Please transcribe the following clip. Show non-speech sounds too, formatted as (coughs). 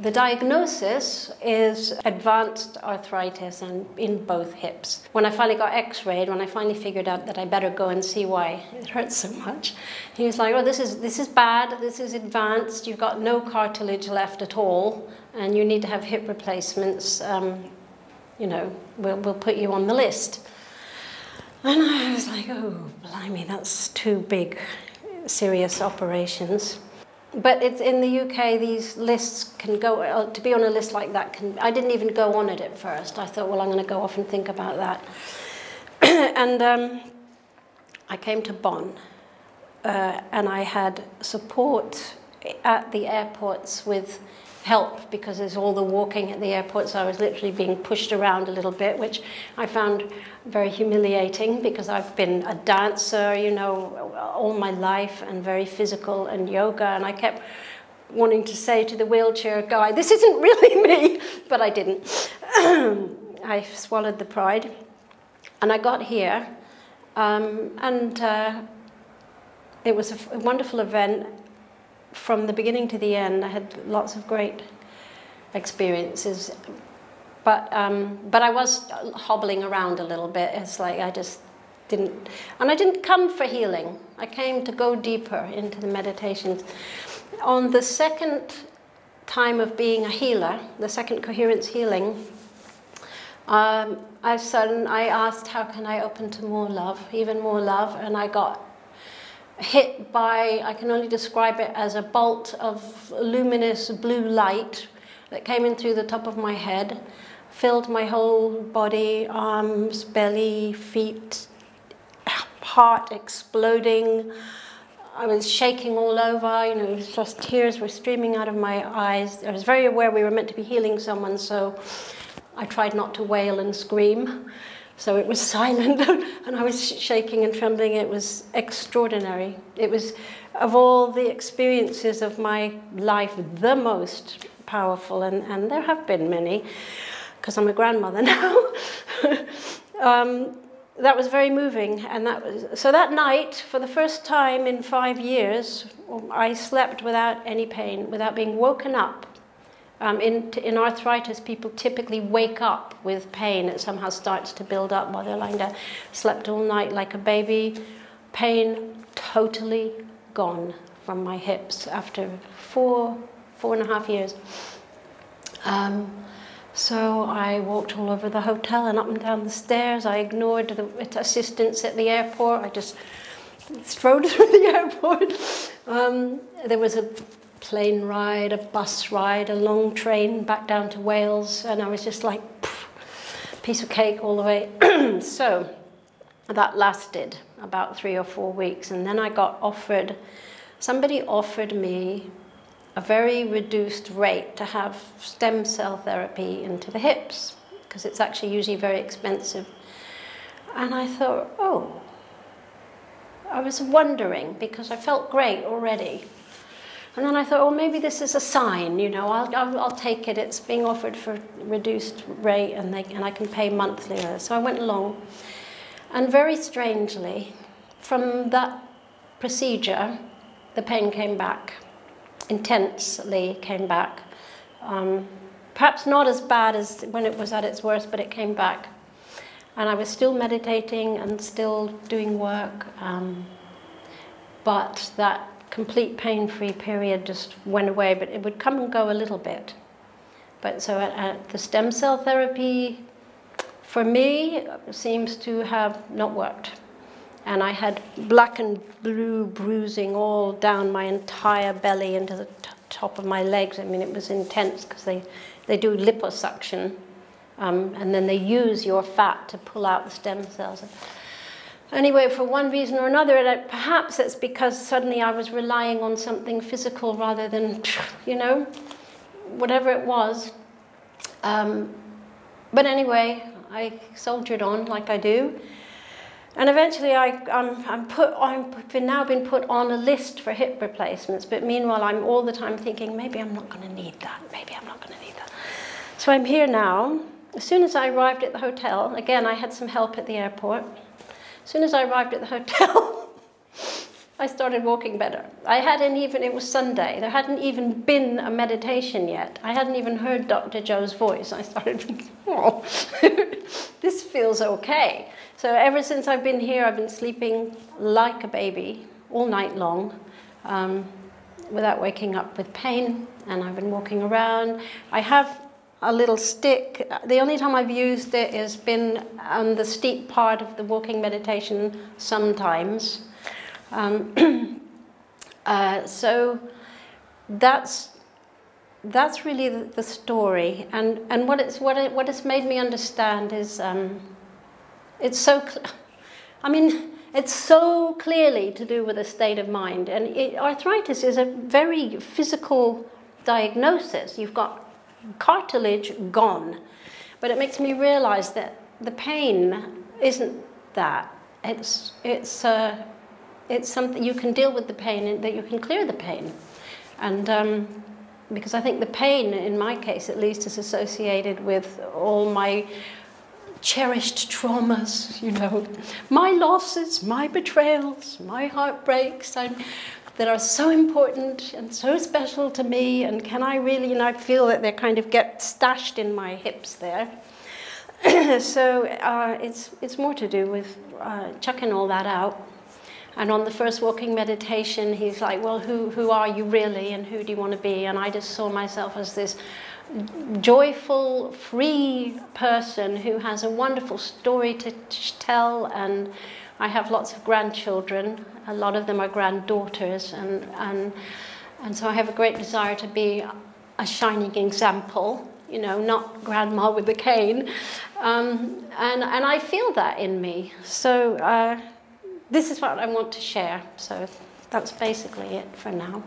The diagnosis is advanced arthritis and in both hips. When I finally got x-rayed, when I finally figured out that I better go and see why (laughs) it hurts so much, he was like, "Oh, this is this is bad. This is advanced. You've got no cartilage left at all, and you need to have hip replacements. Um, you know, we'll, we'll put you on the list." And I was like, "Oh, blimey, that's two big, serious operations." But it's in the UK. These lists can go uh, to be on a list like that. Can I didn't even go on it at first. I thought, well, I'm going to go off and think about that. (coughs) and um, I came to Bonn, uh, and I had support at the airports with help because there's all the walking at the airport, so I was literally being pushed around a little bit, which I found very humiliating because I've been a dancer, you know, all my life and very physical and yoga, and I kept wanting to say to the wheelchair guy, this isn't really (laughs) me, but I didn't. (clears throat) I swallowed the pride, and I got here, um, and uh, it was a wonderful event, from the beginning to the end, I had lots of great experiences. But, um, but I was hobbling around a little bit. It's like I just didn't, and I didn't come for healing. I came to go deeper into the meditations. On the second time of being a healer, the second coherence healing, um, I sudden I asked, how can I open to more love, even more love, and I got hit by, I can only describe it as a bolt of luminous blue light that came in through the top of my head, filled my whole body, arms, belly, feet, heart exploding. I was shaking all over, you know, just tears were streaming out of my eyes. I was very aware we were meant to be healing someone, so I tried not to wail and scream. So it was (laughs) silent and I was shaking and trembling. It was extraordinary. It was, of all the experiences of my life, the most powerful. And, and there have been many, because I'm a grandmother (laughs) now. um, that was very moving. And that was, so that night, for the first time in five years, I slept without any pain, without being woken up um, in, in arthritis, people typically wake up with pain. It somehow starts to build up while they're lying down. Slept all night like a baby. Pain totally gone from my hips after four, four and a half years. Um, so I walked all over the hotel and up and down the stairs. I ignored the assistants at the airport. I just strode (laughs) through the (laughs) airport. Um, there was a plane ride, a bus ride, a long train back down to Wales, and I was just like, piece of cake all the way. (clears throat) so that lasted about three or four weeks, and then I got offered, somebody offered me a very reduced rate to have stem cell therapy into the hips, because it's actually usually very expensive. And I thought, oh, I was wondering because I felt great already. And then I thought, well, maybe this is a sign, you know, I'll, I'll, I'll take it. It's being offered for reduced rate and, they, and I can pay monthly. So I went along. And very strangely, from that procedure, the pain came back, intensely came back. Um, perhaps not as bad as when it was at its worst, but it came back. And I was still meditating and still doing work. Um, but that complete pain-free period just went away, but it would come and go a little bit. But so uh, the stem cell therapy, for me, seems to have not worked. And I had black and blue bruising all down my entire belly into the top of my legs. I mean, it was intense because they, they do liposuction, um, and then they use your fat to pull out the stem cells. Anyway, for one reason or another, perhaps it's because suddenly I was relying on something physical rather than, (laughs) you know, whatever it was. Um, but anyway, I soldiered on like I do. And eventually I, I'm, I'm, put, I've now been put on a list for hip replacements, but meanwhile I'm all the time thinking, maybe I'm not going to need that, maybe I'm not going to need that. So I'm here now. As soon as I arrived at the hotel, again, I had some help at the airport. As soon as I arrived at the hotel, (laughs) I started walking better. I hadn't even, it was Sunday, there hadn't even been a meditation yet. I hadn't even heard Dr. Joe's voice. I started thinking, oh, (laughs) this feels okay. So ever since I've been here, I've been sleeping like a baby all night long um, without waking up with pain. And I've been walking around. I have a little stick. The only time I've used it has been on the steep part of the walking meditation sometimes. Um, (clears throat) uh, so that's that's really the, the, story, and and what it's what it what it's made me understand is um, it's so. I mean, it's so clearly to do with a state of mind, and it, arthritis is a very physical diagnosis. You've got cartilage gone, but it makes me realize that the pain isn't that. It's it's. Uh, it's something you can deal with the pain and that you can clear the pain. And um, because I think the pain, in my case at least, is associated with all my cherished traumas, you know, my losses, my betrayals, my heartbreaks I'm, that are so important and so special to me. And can I really, you know, I feel that they kind of get stashed in my hips there. (coughs) so uh, it's, it's more to do with uh, chucking all that out and on the first walking meditation, he's like, Well, who, who are you really and who do you want to be? And I just saw myself as this joyful, free person who has a wonderful story to tell. And I have lots of grandchildren, a lot of them are granddaughters. And, and, and so I have a great desire to be a shining example you know, not grandma with the cane. Um, and, and I feel that in me. So uh, this is what I want to share. So that's basically it for now.